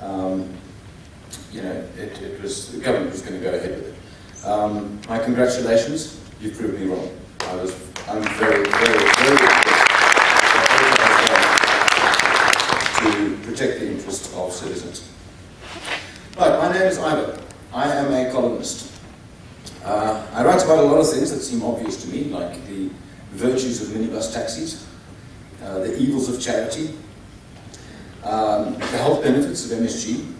um, you know, it, it, was, the government was going to go ahead with it. Um, my congratulations, you've proved me wrong. I was, I'm very, very, very to protect the interests of citizens. Right, my name is Ivo. I am a columnist. Uh, I write about a lot of things that seem obvious to me, like the virtues of minibus taxis, uh, the evils of charity, um, the health benefits of MSG,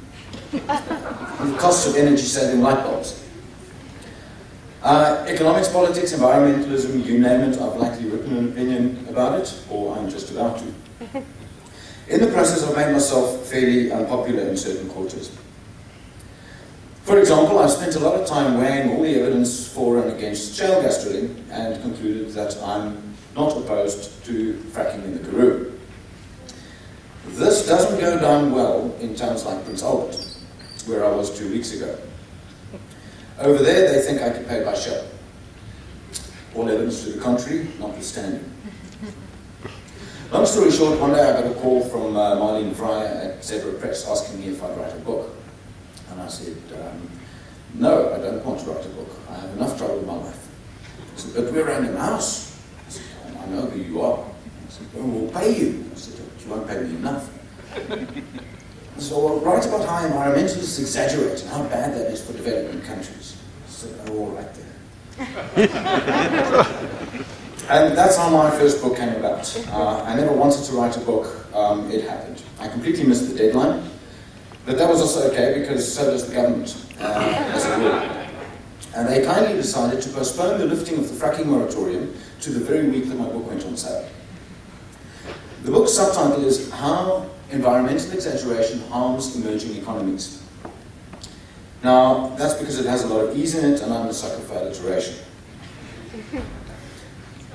the costs of energy-saving light bulbs. Uh, economics, politics, environmentalism, you name it, I've likely written an opinion about it, or I'm just about to. In the process, I've made myself fairly unpopular in certain quarters. For example, I've spent a lot of time weighing all the evidence for and against shale gas drilling and concluded that I'm not opposed to fracking in the Karoo. This doesn't go down well in towns like Prince Albert, where I was two weeks ago. Over there, they think I can pay by Shell. All evidence to the contrary, notwithstanding. Long story short, one day I got a call from uh, Marlene Fryer at Zebra Press asking me if I'd write a book. And I said, um, no, I don't want to write a book. I have enough trouble with my life. She said, but we're Random House. I said, oh, I know who you are. I said, well, we'll pay you. I said, you won't pay me enough. So well, write about how environmentalists exaggerate and how bad that is for developing countries. So oh, all right there. and that's how my first book came about. Uh, I never wanted to write a book. Um, it happened. I completely missed the deadline. But that was also okay because so does the government uh, as a rule. And they kindly decided to postpone the lifting of the fracking moratorium to the very week that my book went on sale. The book's subtitle is How Environmental Exaggeration Harms Emerging Economies. Now, that's because it has a lot of ease in it, and I'm a sucker for alliteration.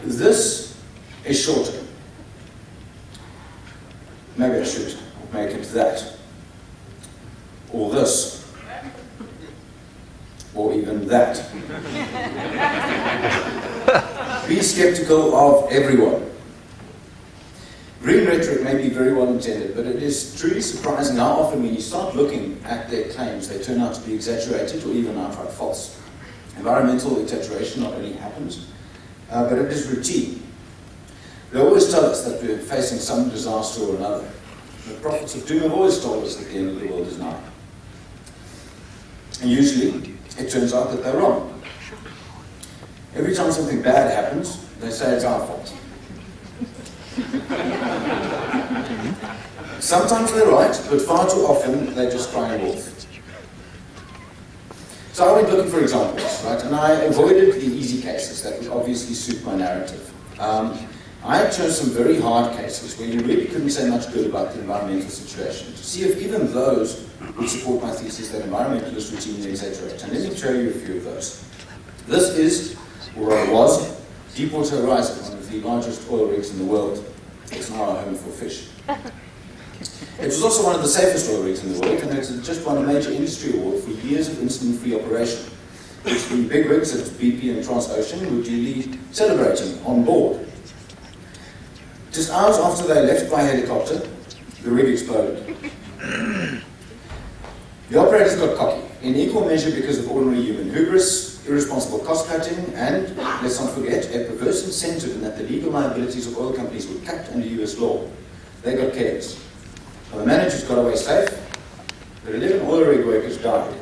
This is shorter. Maybe I should make it that. Or this. Or even that. Be skeptical of everyone. Green rhetoric may be very well intended, but it is truly surprising how often when you start looking at their claims, they turn out to be exaggerated or even outright false. Environmental exaggeration not only happens, uh, but it is routine. They always tell us that we're facing some disaster or another. The prophets of doom have always told us that the end of the world is nigh. And usually, it turns out that they're wrong. Every time something bad happens, they say it's our fault. Sometimes they're right, but far too often they're just crying wolf. So I went looking for examples, right? And I avoided the easy cases that would obviously suit my narrative. Um, I chose some very hard cases where you really couldn't say much good about the environmental situation to see if even those would support my thesis that environmentalists routinely exaggerate. And let me show you a few of those. This is, or was, Deepwater Horizon, the largest oil rigs in the world. It's now a home for fish. It was also one of the safest oil rigs in the world, and it just won a major industry award for years of incident-free operation, which the big rigs at BP and Transocean were duly celebrating on board. Just hours after they left by helicopter, the rig exploded. The operators got cocky, in equal measure because of ordinary human hubris, irresponsible cost cutting, and, let's not forget, a perverse incentive in that the legal liabilities of oil companies were capped under US law. They got careless. Now, the managers got away safe, but 11 oil rig workers died.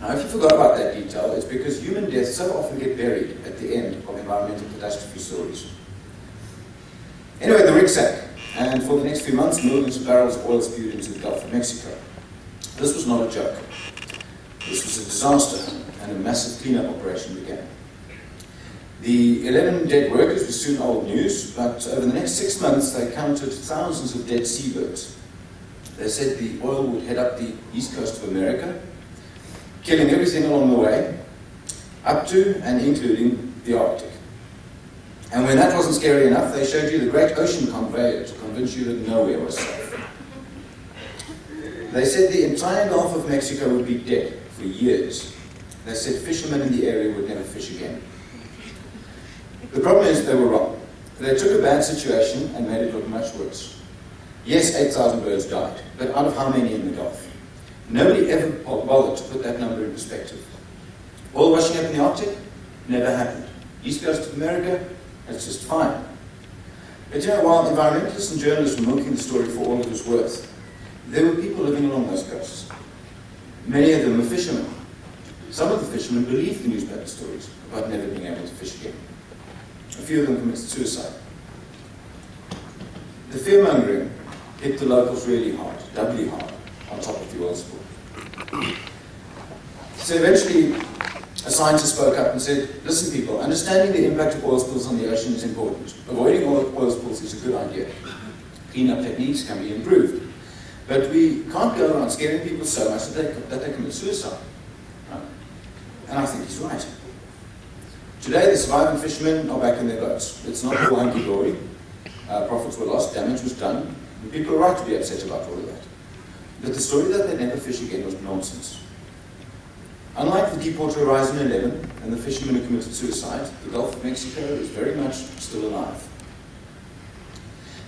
Now, if you forgot about that detail, it's because human deaths so often get buried at the end of environmental catastrophe stories. Anyway, the rig sank, and for the next few months, millions of barrels of oil spewed into the Gulf of Mexico. This was not a joke. This was a disaster, and a massive cleanup operation began. The 11 dead workers were soon old news, but over the next six months they counted thousands of dead seabirds. They said the oil would head up the east coast of America, killing everything along the way, up to and including the Arctic. And when that wasn't scary enough, they showed you the great ocean conveyor to convince you that nowhere was safe. They said the entire Gulf of Mexico would be dead for years. They said fishermen in the area would never fish again. The problem is they were wrong. They took a bad situation and made it look much worse. Yes, 8,000 birds died, but out of how many in the Gulf? Nobody ever bothered to put that number in perspective. Oil washing up in the Arctic? Never happened. East Coast of America? That's just fine. But you know, while environmentalists and journalists were milking the story for all it was worth, there were people living along those coasts. Many of them were fishermen. Some of the fishermen believed the newspaper stories about never being able to fish again. A few of them committed suicide. The fear-mongering hit the locals really hard, doubly hard, on top of the oil spill. So eventually, a scientist spoke up and said, listen people, understanding the impact of oil spills on the ocean is important. Avoiding oil, oil spills is a good idea. Cleanup techniques can be improved. But we can't go around scaring people so much that they, that they commit suicide. And I think he's right. Today, the surviving fishermen are back in their boats. It's not all hunky-dory. Uh, profits were lost, damage was done, and people are right to be upset about all of that. But the story that they never fish again was nonsense. Unlike the Deepwater Horizon 11 and the fishermen who committed suicide, the Gulf of Mexico is very much still alive.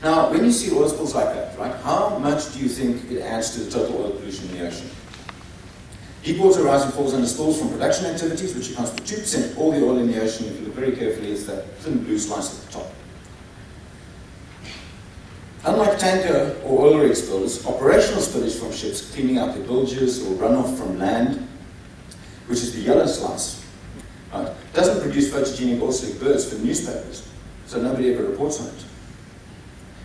Now, when you see oil spills like that, right, how much do you think it adds to the total oil pollution in the ocean? Deepwater Horizon falls under spills from production activities, which accounts for 2% of all the oil in the ocean. If you look very carefully, it's that thin blue slice at the top. Unlike tanker or oil rig spills, operational spillage from ships cleaning out their bilges or runoff from land, which is the yellow slice, right, doesn't produce photogenic oil-slick birds for newspapers, so nobody ever reports on it.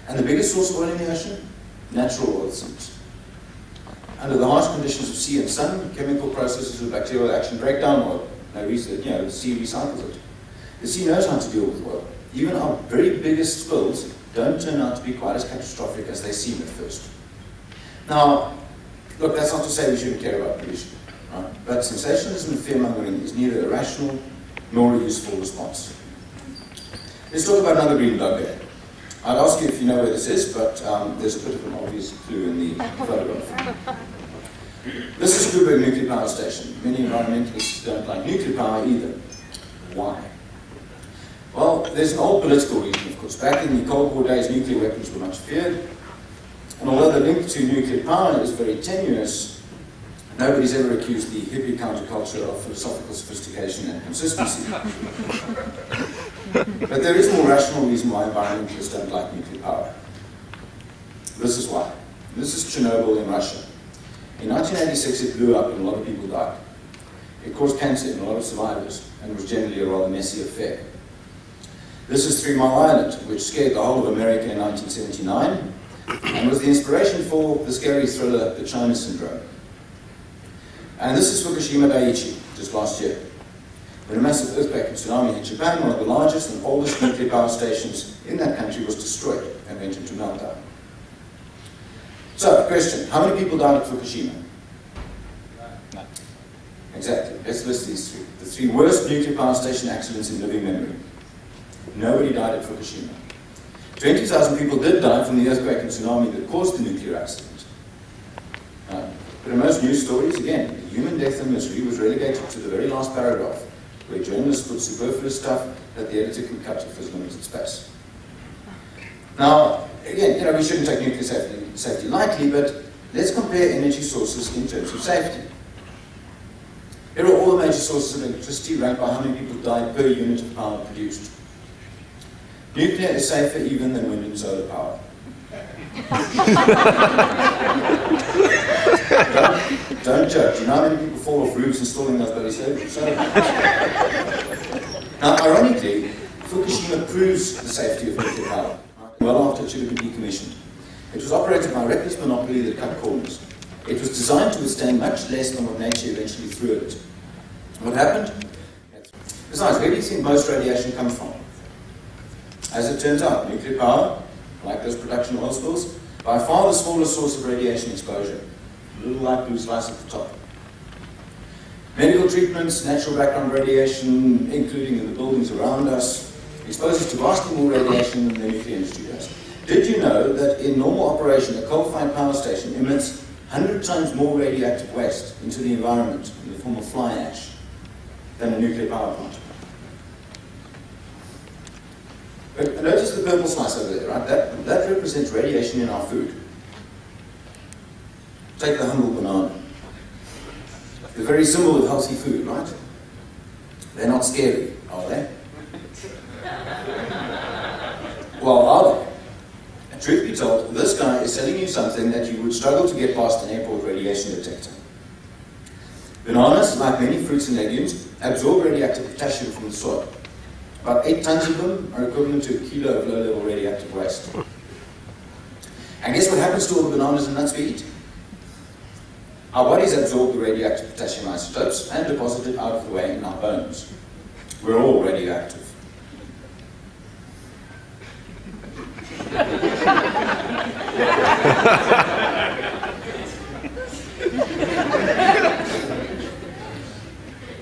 And the biggest source of oil in the ocean? Natural oil sinks. Under the harsh conditions of sea and sun, chemical processes of bacterial action break down oil. No reason, you know, the sea recycles it. The sea knows how to deal with oil. Even our very biggest spills don't turn out to be quite as catastrophic as they seem at first. Now, look, that's not to say we shouldn't care about pollution, right? but sensationalism and fear-mongering is neither a rational nor a useful response. Let's talk about another green bugbear. I'd ask you if you know where this is, but um, there's a bit of an obvious clue in the photograph. This is Koeberg Nuclear Power Station. Many environmentalists don't like nuclear power either. Why? Well, there's an old political reason, of course. Back in the Cold War days, nuclear weapons were much feared. And although the link to nuclear power is very tenuous, nobody's ever accused the hippie counterculture of philosophical sophistication and consistency. but there is more rational reason why environmentalists don't like nuclear power. This is why. This is Chernobyl in Russia. In 1986, it blew up and a lot of people died. It caused cancer in a lot of survivors and was generally a rather messy affair. This is Three Mile Island, which scared the whole of America in 1979 and was the inspiration for the scary thriller The China Syndrome. And this is Fukushima Daiichi, just last year. When a massive earthquake and tsunami hit Japan, one of the largest and oldest nuclear power stations in that country was destroyed and went into meltdown. So, question, how many people died at Fukushima? None. Exactly. Let's list these three. The three worst nuclear power station accidents in living memory. Nobody died at Fukushima. 20,000 people did die from the earthquake and tsunami that caused the nuclear accident. Uh, but in most news stories, again, human death and misery was relegated to the very last paragraph, where journalists put superfluous stuff that the editor could cut if there's limited space. Now, again, you know, we shouldn't take nuclear safety, safety lightly, but let's compare energy sources in terms of safety. Here are all the major sources of electricity ranked by how many people die per unit of power produced. Nuclear is safer even than wind and solar power. don't, judge. You know how many people fall off roofs installing those bloody solar Now, ironically, Fukushima proves the safety of nuclear power, well after it should have been decommissioned. It was operated by a reckless monopoly that cut corners. It was designed to withstand much less than what nature eventually threw at it. What happened? Besides, where do you think most radiation comes from? As it turns out, nuclear power, like those production oil spills, by far the smallest source of radiation exposure. Little light blue slice at the top. Medical treatments, natural background radiation, including in the buildings around us, exposes to vastly more radiation than the nuclear industry does. Did you know that in normal operation, a coal-fired power station emits 100 times more radioactive waste into the environment in the form of fly ash than a nuclear power plant? But notice the purple slice over there, right? That, that represents radiation in our food. Take the humble banana. The very symbol of healthy food, right? They're not scary, are they? well, are they? And truth be told, this guy is selling you something that you would struggle to get past an airport radiation detector. Bananas, like many fruits and legumes, absorb radioactive potassium from the soil. About eight tons of them are equivalent to a kilo of low-level radioactive waste. And guess what happens to all the bananas and nuts we eat? Our bodies absorb the radioactive potassium isotopes and deposit it out of the way in our bones. We're all radioactive.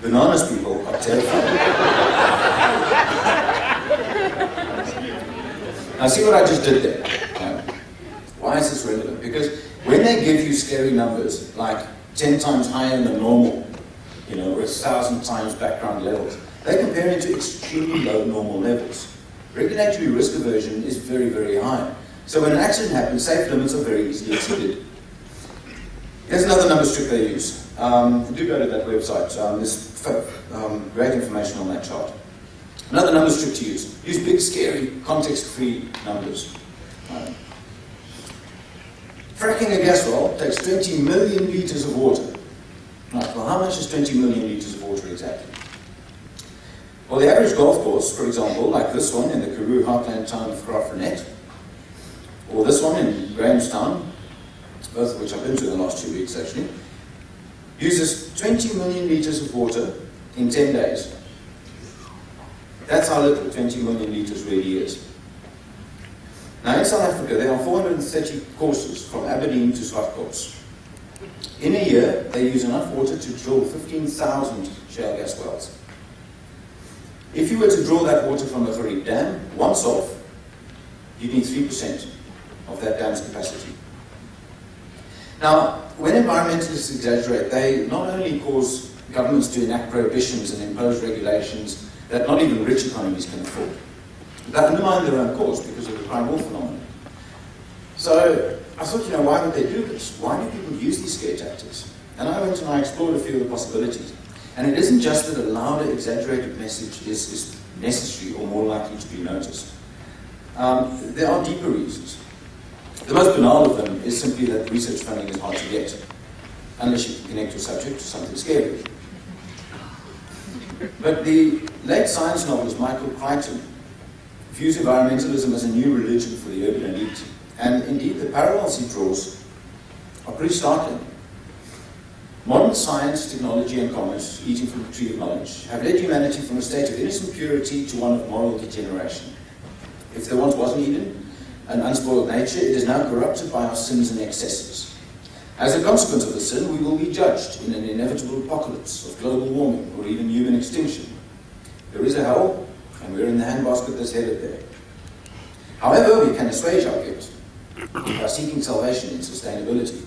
Bananas people are terrified. now see what I just did there? Why is this relevant? Because when they give you scary numbers, like 10 times higher than normal, you know, or 1,000 times background levels, they're comparing to extremely low normal levels. Regulatory risk aversion is very, very high. So when an accident happens, safe limits are very easily exceeded. Here's another number trick they use. Um, do go to that website. Um, there's um, great information on that chart. Another number trick to use. Use big, scary, context-free numbers. Um, fracking a gas well takes 20 million litres of water. Right, well, how much is 20 million litres of water exactly? Well, the average golf course, for example, like this one in the Karoo heartland town of Graaff-Reinet, or this one in Grahamstown, both of which I've been to in the last two weeks actually, uses 20 million litres of water in 10 days. That's how little 20 million litres really is. Now in South Africa there are 430 courses from Aberdeen to Swartkops. In a year they use enough water to drill 15,000 shale gas wells. If you were to draw that water from the Gariep Dam once off, you need 3% of that dam's capacity. Now, when environmentalists exaggerate, they not only cause governments to enact prohibitions and impose regulations that not even rich economies can afford, they undermine their own cause because of the cry wolf phenomenon. So I thought, you know, why would they do this? Why do people use these scare tactics? And I went and I explored a few of the possibilities. And it isn't just that a louder, exaggerated message is, is necessary or more likely to be noticed. Um, there are deeper reasons. The most banal of them is simply that research funding is hard to get, unless you can connect your subject to something scary. But the late science novelist Michael Crichton views environmentalism as a new religion for the urban elite. And indeed, the parallels he draws are pretty startling. Modern science, technology, and commerce, eating from the tree of knowledge, have led humanity from a state of innocent purity to one of moral degeneration. If there once was Eden, an unspoiled nature, it is now corrupted by our sins and excesses. As a consequence of the sin, we will be judged in an inevitable apocalypse of global warming or even human extinction. There is a hell, and we're in the handbasket that's headed there. However, we can assuage our guilt by seeking salvation in sustainability,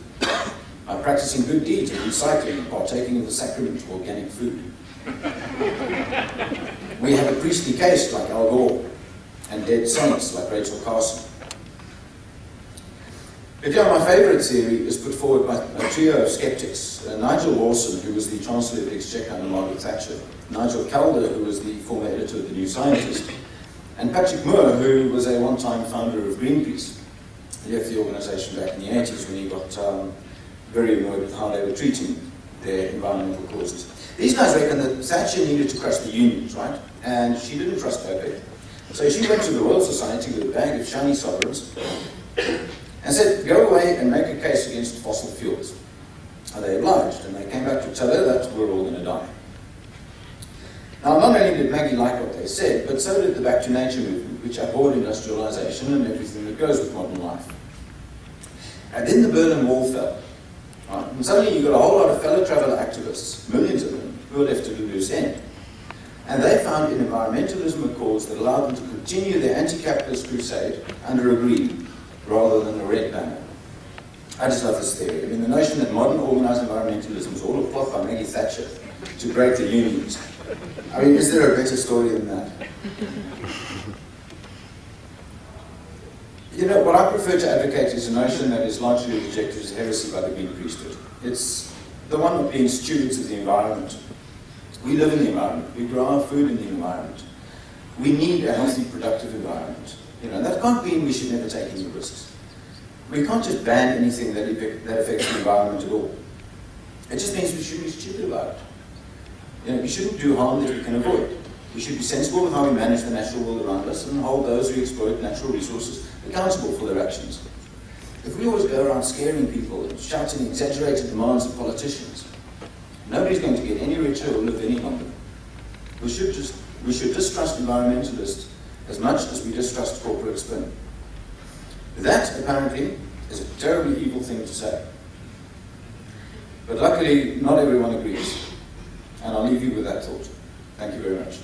by practicing good deeds and recycling and partaking of the sacrament of organic food. we have a priestly case like Al Gore and dead saints like Rachel Carson. But yeah, my favourite theory is put forward by a trio of skeptics. Uh, Nigel Lawson, who was the Chancellor of the Exchequer under Margaret Thatcher, Nigel Calder, who was the former editor of The New Scientist, and Patrick Moore, who was a one-time founder of Greenpeace. He left the organisation back in the 80s when he got um, very annoyed with how they were treating their environmental causes. These guys reckon that Thatcher needed to crush the unions, right? And she didn't trust OPEC. So she went to the Royal Society with a bag of shiny sovereigns and said, go away and make a case against fossil fuels. And they obliged, and they came back to tell her that we're all going to die. Now, not only did Maggie like what they said, but so did the Back to Nature movement, which abhorred industrialization and everything that goes with modern life. And then the Berlin Wall fell. Right? And suddenly you've got a whole lot of fellow traveler activists, millions of them, who are left at a loose end. And they found in environmentalism a cause that allowed them to continue their anti-capitalist crusade under a green rather than a red banner. I just love this theory. I mean, the notion that modern organized environmentalism is all a plot by Maggie Thatcher to break the unions. I mean, is there a better story than that? you know, what I prefer to advocate is a notion that is largely rejected as heresy by the Green priesthood. It's the one of being stewards of the environment. We live in the environment. We grow our food in the environment. We need a healthy, productive environment. You know, that can't mean we should never take any risks. We can't just ban anything that, that affects the environment at all. It just means we shouldn't be stupid about it. You know, we shouldn't do harm that we can avoid. We should be sensible with how we manage the natural world around us and hold those who exploit natural resources accountable for their actions. If we always go around scaring people and shouting exaggerated demands at politicians, nobody's going to get any richer or live any longer. We should, just, we should distrust environmentalists as much as we distrust corporate spin. That, apparently, is a terribly evil thing to say. But luckily, not everyone agrees. And I'll leave you with that thought. Thank you very much.